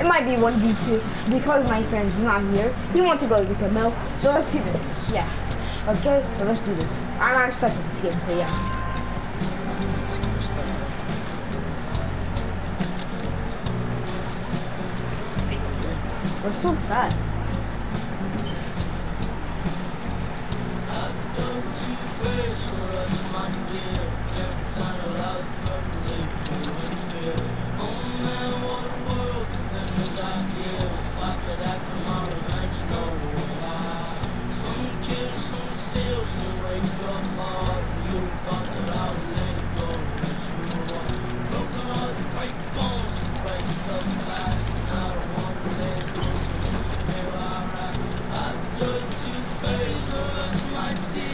It might be 1v2 because my friend's not here. He wants to go get the milk. So let's do this. Yeah. Okay, so let's do this. I'm not stuck with this game, so yeah. We're so fast. All this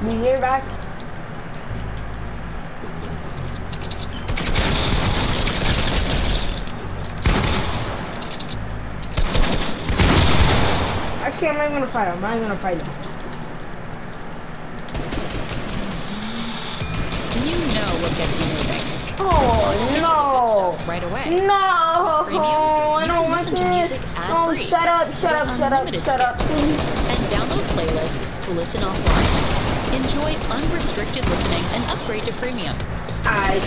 You hear back? Actually, I'm not gonna fight him. I'm not gonna fight him. You know what gets you moving. Oh Get to the good no! right away. No! Premium, I don't want to this. Oh, shut up! Shut up! Shut up! Shut up! And download playlists to listen offline. Enjoy unrestricted listening and upgrade to premium. I